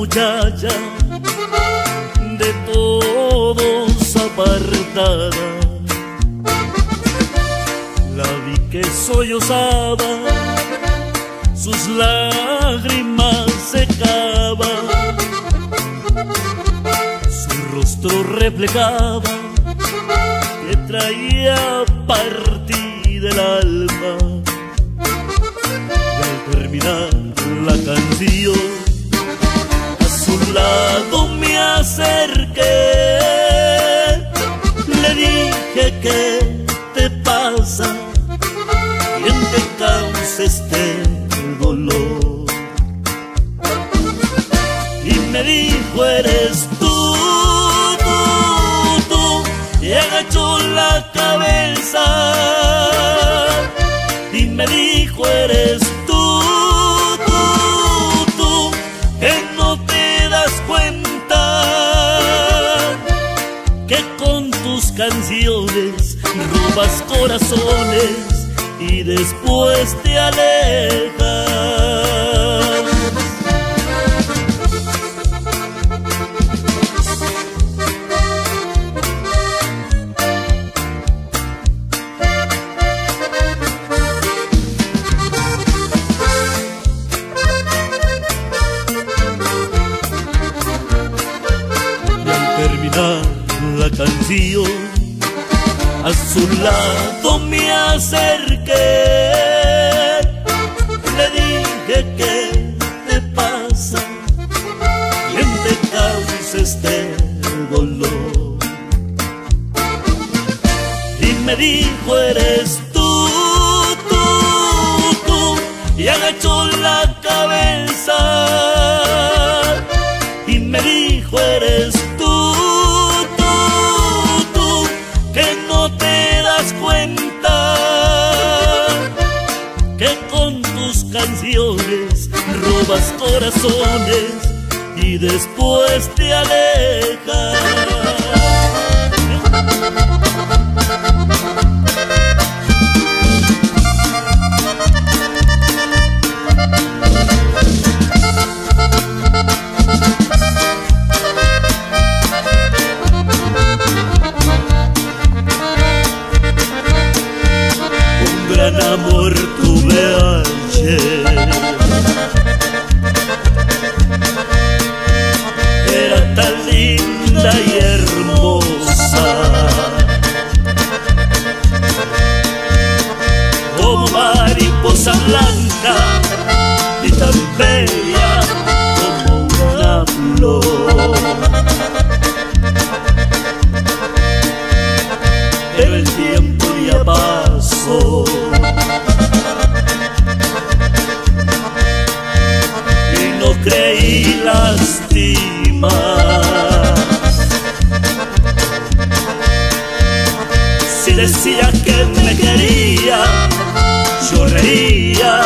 muchacha de todos apartada. La vi que sollozaba, sus lágrimas secaba, su rostro reflejaba que traía partir del alma. Al terminar la canción tu lado me acerqué. corazones y después te alejas. Y terminar la canción a su lado me acerqué. y después te alejas. decía que me quería, yo reía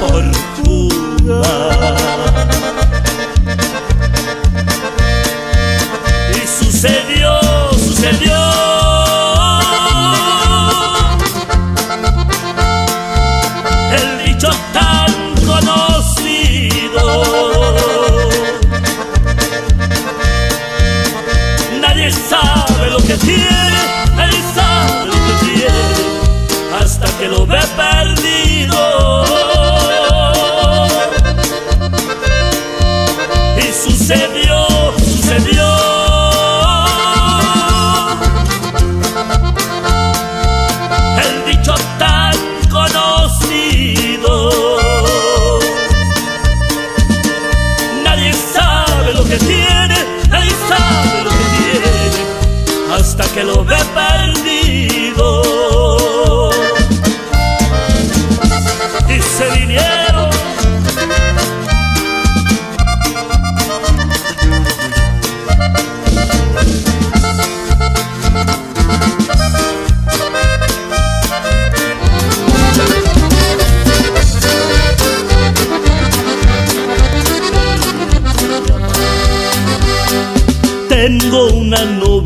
por jugar.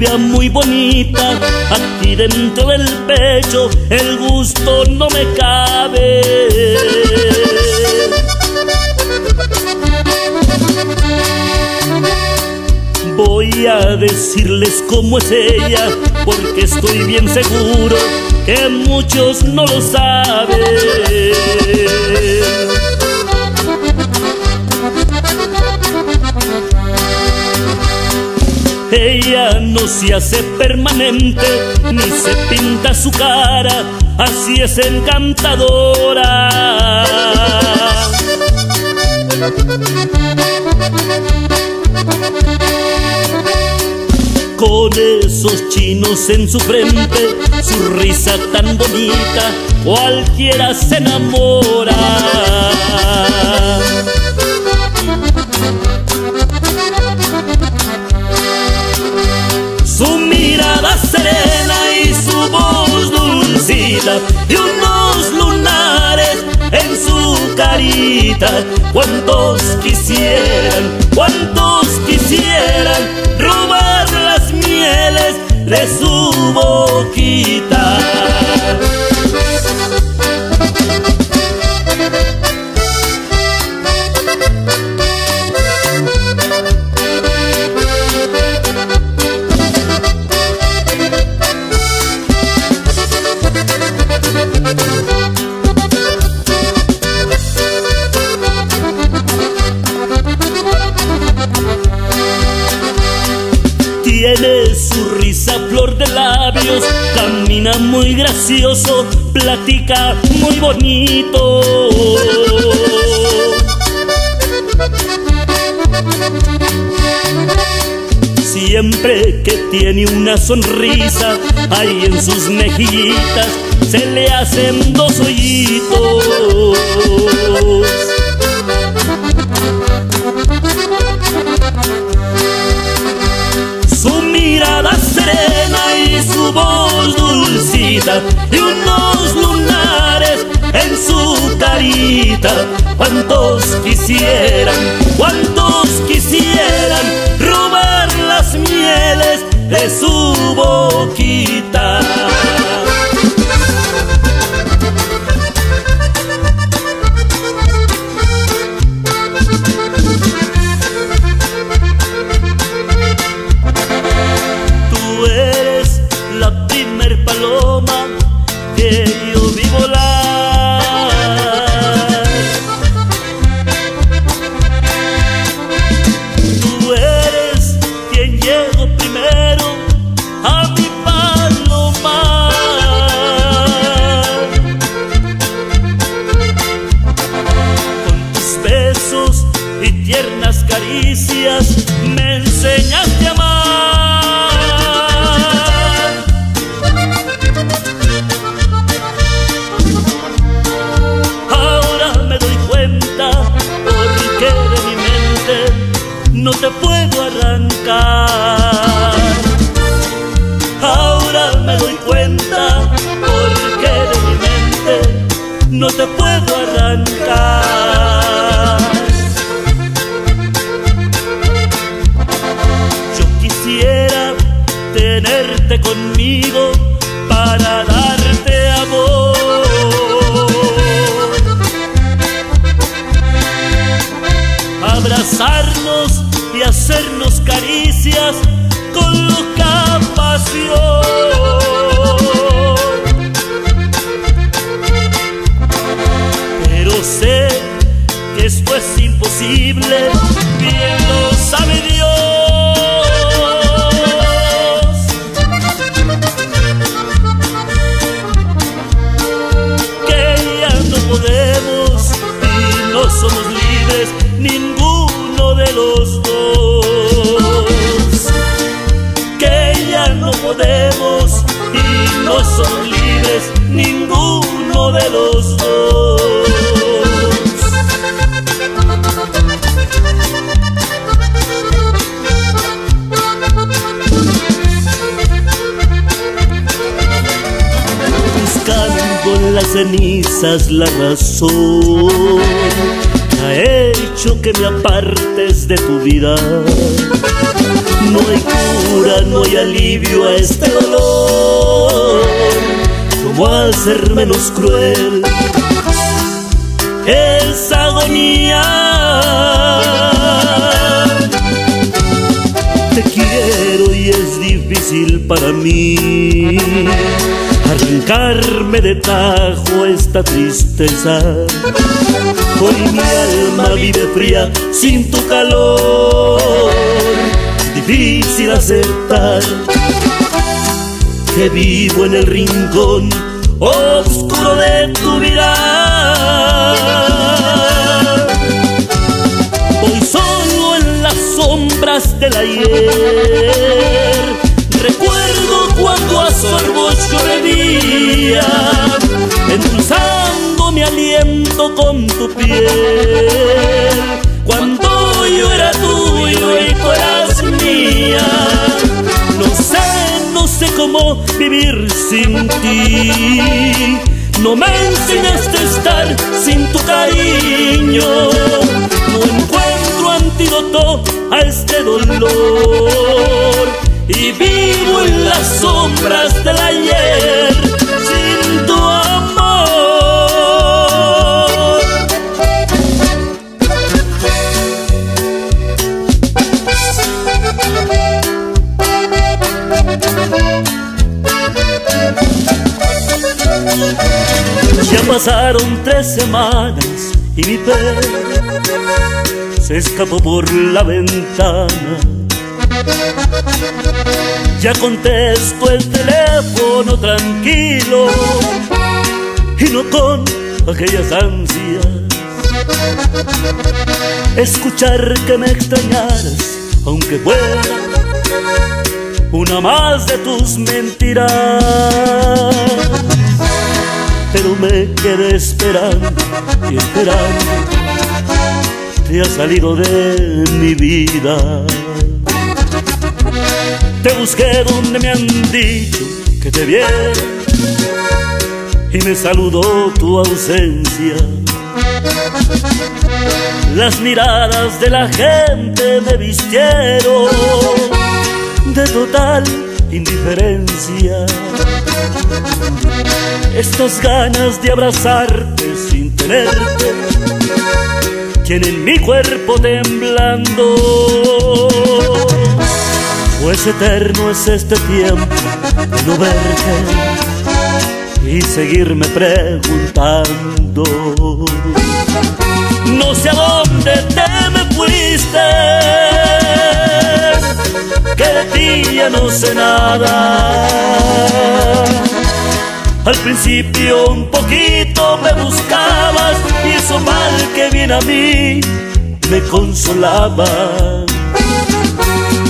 muy bonita, aquí dentro del pecho el gusto no me cabe. Voy a decirles cómo es ella, porque estoy bien seguro que muchos no lo saben. Ella no se hace permanente, ni se pinta su cara, así es encantadora. Con esos chinos en su frente, su risa tan bonita, cualquiera se enamora. Carita. ¿Cuántos quisieran, cuántos quisieran robar las mieles de su boquita? Bonito. Siempre que tiene una sonrisa, ahí en sus mejillitas se le hacen dos hoyitos. Su mirada serena y su voz dulcita y unos su carita. ¿Cuántos quisieran, cuántos quisieran no te puedo arrancar. Es imposible, bien lo sabe Dios. Las cenizas la razón ha hecho que me apartes de tu vida. No hay cura, no hay alivio a este dolor, como al ser menos cruel esa agonía. Te quiero y difícil para mí arrancarme de tajo esta tristeza. Hoy mi alma vive fría sin tu calor, difícil aceptar que vivo en el rincón oscuro de tu vida. Voy solo en las sombras del ayer. Bebía, endulzando mi aliento con tu piel. Cuando yo era tuyo y tú eras mía, no sé, no sé cómo vivir sin ti. No me enseñaste a estar sin tu cariño. No encuentro antídoto a este dolor. Y vivo en las sombras del ayer pasaron tres semanas y mi perro se escapó por la ventana. Ya contesto el teléfono tranquilo y no con aquellas ansias. Escuchar que me extrañaras, aunque fuera una más de tus mentiras pero me quedé esperando y esperando. Te has salido de mi vida. Te busqué donde me han dicho que te viera y me saludó tu ausencia. Las miradas de la gente me vistieron de total indiferencia. Estas ganas de abrazarte sin tenerte tienen mi cuerpo temblando. Pues eterno es este tiempo de no verte y seguirme preguntando. No sé a dónde te me fuiste, que de ti ya no sé nada. Al principio un poquito me buscabas y eso mal que viene a mí me consolaba.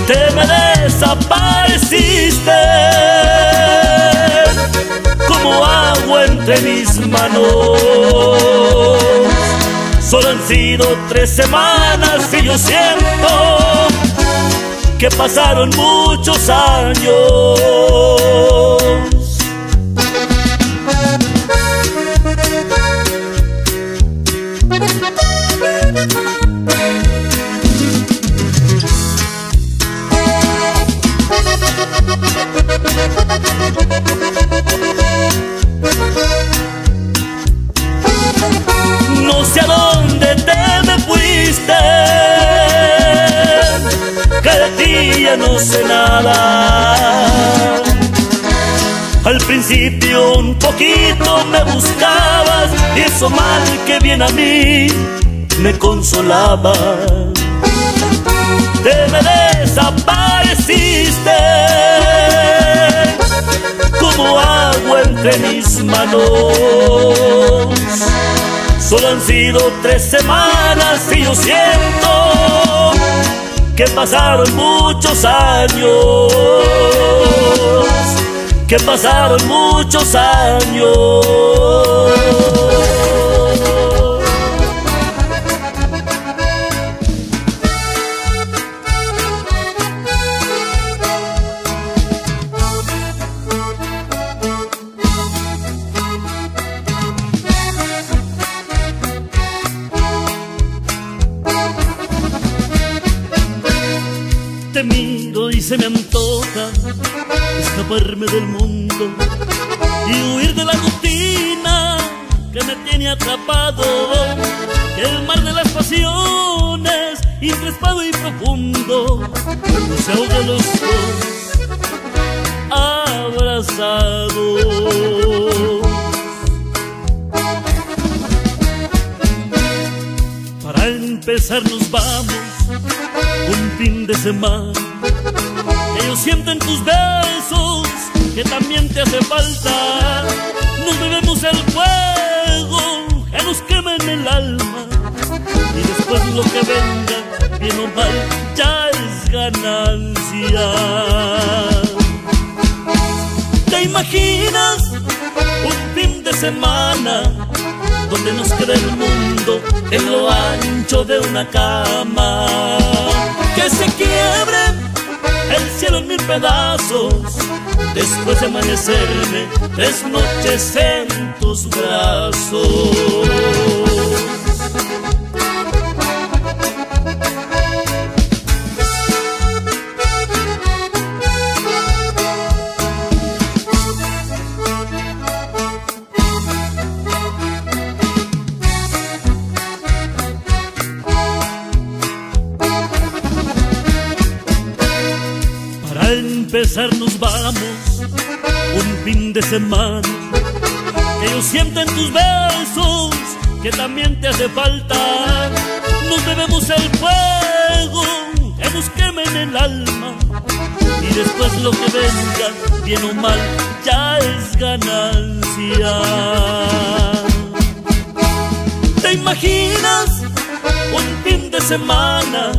Te me desapareciste como agua entre mis manos. Solo han sido tres semanas y yo siento que pasaron muchos años. Te me desapareciste como agua entre mis manos. Solo han sido tres semanas y yo siento que pasaron muchos años, que pasaron muchos años. Me antoja escaparme del mundo y huir de la rutina que me tiene atrapado. El mar de las pasiones, increspado y profundo, se ahogan los dos, abrazados. Para empezar nos vamos un fin de semana. Ellos sienten tus besos que también te hace falta. Nos bebemos el fuego que nos quema en el alma. Y después lo que venga, bien o mal, ya es ganancia. ¿Te imaginas un fin de semana donde nos queda el mundo en lo ancho de una cama? Que se quiebre el cielo en mil pedazos después de amanecerme tres noches en tus brazos. Empezar nos vamos un fin de semana. Ellos sienten tus besos que también te hace falta. Nos bebemos el fuego que nos quema en el alma. Y después lo que venga, bien o mal, ya es ganancia. ¿Te imaginas un fin de semana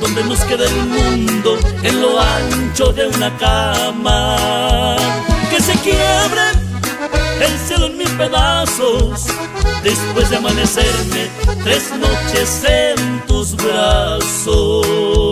donde nos queda el mundo en lo ancho de una cama? Que se quiebre el cielo en mil pedazos después de amanecerme tres noches en tus brazos.